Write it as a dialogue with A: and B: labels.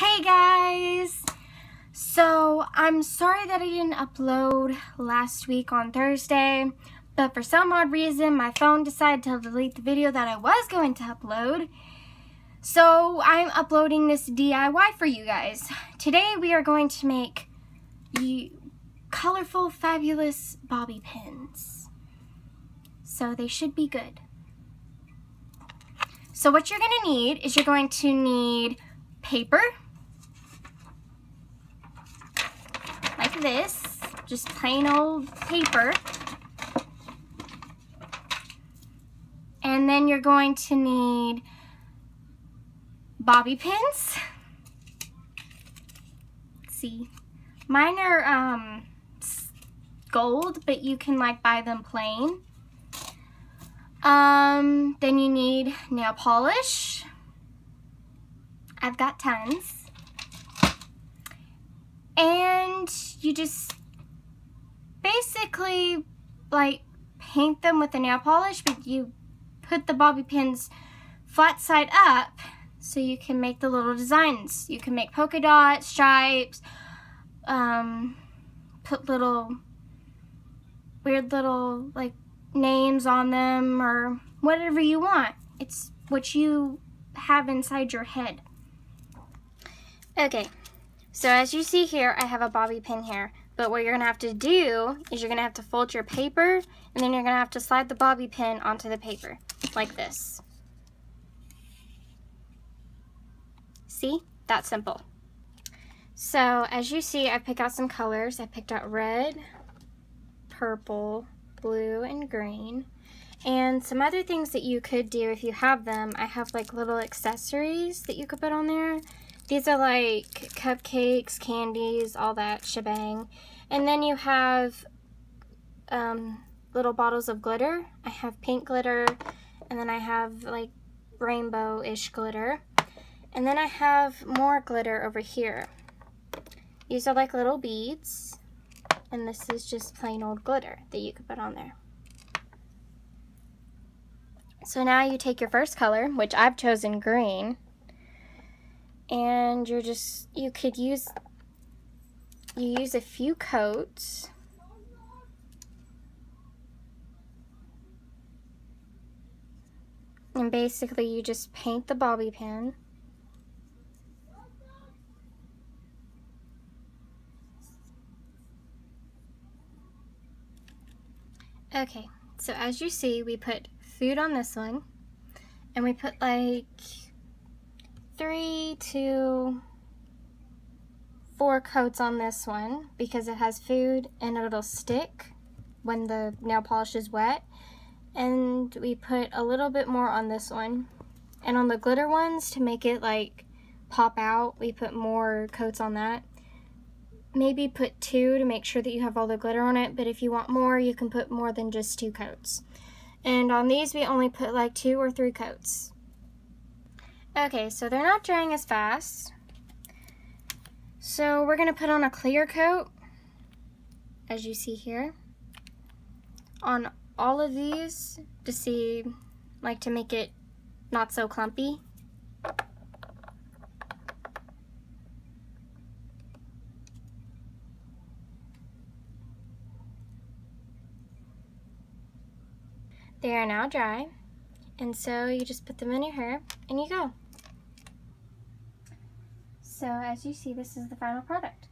A: Hey guys! So, I'm sorry that I didn't upload last week on Thursday, but for some odd reason, my phone decided to delete the video that I was going to upload. So, I'm uploading this DIY for you guys. Today, we are going to make colorful, fabulous bobby pins. So, they should be good. So, what you're going to need is you're going to need paper, this, just plain old paper. And then you're going to need bobby pins. Let's see, mine are um, gold, but you can like buy them plain. Um, then you need nail polish. I've got tons. And you just basically like paint them with the nail polish, but you put the bobby pins flat side up so you can make the little designs. You can make polka dots, stripes, um, put little weird little like names on them or whatever you want. It's what you have inside your head. Okay, so as you see here, I have a bobby pin here. But what you're going to have to do is you're going to have to fold your paper, and then you're going to have to slide the bobby pin onto the paper, like this. See? That's simple. So as you see, I picked out some colors. I picked out red, purple, blue, and green. And some other things that you could do if you have them, I have like little accessories that you could put on there. These are like cupcakes, candies, all that shebang. And then you have um, little bottles of glitter. I have pink glitter, and then I have like rainbow-ish glitter. And then I have more glitter over here. These are like little beads, and this is just plain old glitter that you could put on there. So now you take your first color, which I've chosen green, and you're just, you could use, you use a few coats. And basically you just paint the bobby pin. Okay, so as you see, we put food on this one, and we put like three to four coats on this one because it has food and it'll stick when the nail polish is wet. And we put a little bit more on this one. And on the glitter ones, to make it like pop out, we put more coats on that. Maybe put two to make sure that you have all the glitter on it, but if you want more, you can put more than just two coats. And on these, we only put like two or three coats. Okay, so they're not drying as fast. So we're gonna put on a clear coat, as you see here, on all of these to see, like to make it not so clumpy. They are now dry. And so you just put them in your hair and you go. So as you see, this is the final product.